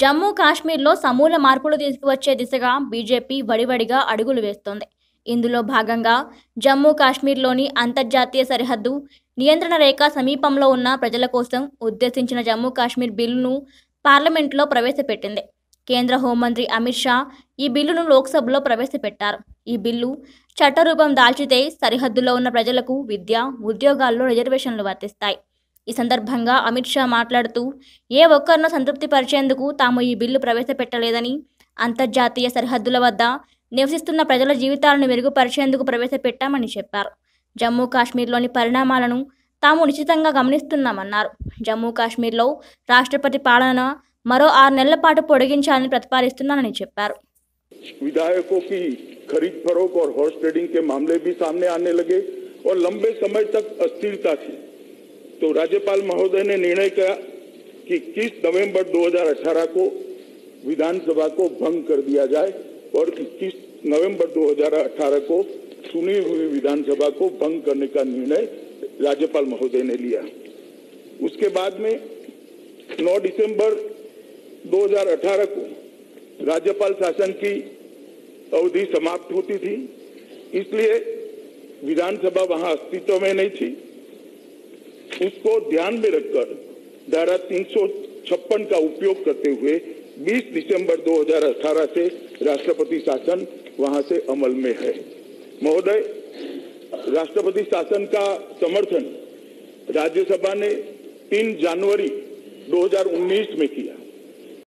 జమ్మూ కాశ్మీర్లో సమూల మార్పులు తీసుకువచ్చే దిశగా బీజేపీ వడివడిగా అడుగులు వేస్తోంది. ఇందులో భాగంగా జమ్మూ కాశ్మీర్లోని అంతర్జాతీయ సరిహద్దు నియంత్రణ రేఖ సమీపంలో ఉన్న ప్రజల కోసం ఉద్దేశించిన జమ్మూ కాశ్మీర్ బిల్లును పార్లమెంట్లో ప్రవేశపెట్టింది. కేంద్ర హోంమంత్రి అమిత్ షా ఈ బిల్లును లోక్సభలో ప్రవేశపెట్టారు. ఈ బిల్లు చట్టరూపం దాల్చితే సరిహద్దులో ఉన్న ప్రజలకు విద్య ఉద్యోగాల్లో రిజర్వేషన్లు వర్తిస్తాయి. ఈ సందర్భంగా అమిత్ షా మాట్లాడుతూ ఏ ఒక్కరినో సంతృప్తి పరిచేందుకు తాము ఈ బిల్లు ప్రవేశపెట్టలేదని అంతర్జాతీయ సరిహద్దుల వద్ద నివసిస్తున్న ప్రజల జీవితాలను మెరుగుపరిచేందుకు ప్రవేశపెట్టామని చెప్పారు జమ్మూ కాశ్మీర్లోని పరిణామాలను తాము నిశ్చితంగా గమనిస్తున్నామన్నారు జమ్మూ కాశ్మీర్లో రాష్ట్రపతి పాలన మరో ఆరు నెలల పాటు పొడిగించాలని ప్రతిపాదిస్తున్నానని చెప్పారు विधायकों की खरीद फरोख और हॉर्स ट्रेडिंग के मामले भी सामने आने लगे और लंबे समय तक अस्थिरता थी तो राज्यपाल महोदय ने निर्णय किया कि 21 नवंबर 2018 को विधानसभा को भंग कर दिया जाए और 21 नवंबर 2018 को सुनी हुई विधानसभा को भंग करने का निर्णय राज्यपाल महोदय ने लिया। उसके बाद में 9 दिसंबर 2018 को राज्यपाल शासन की अवधि समाप्त होती थी, इसलिए विधानसभा वहाँ अस्तित्व में नहीं थी। उसको ध्यान में रखकर धारा तीन सौ छप्पन का उपयोग करते हुए 20 दिसंबर 2018 से राष्ट्रपति शासन वहाँ से अमल में है। महोदय, राष्ट्रपति शासन का समर्थन राज्यसभा ने 3 जनवरी 2019 में किया।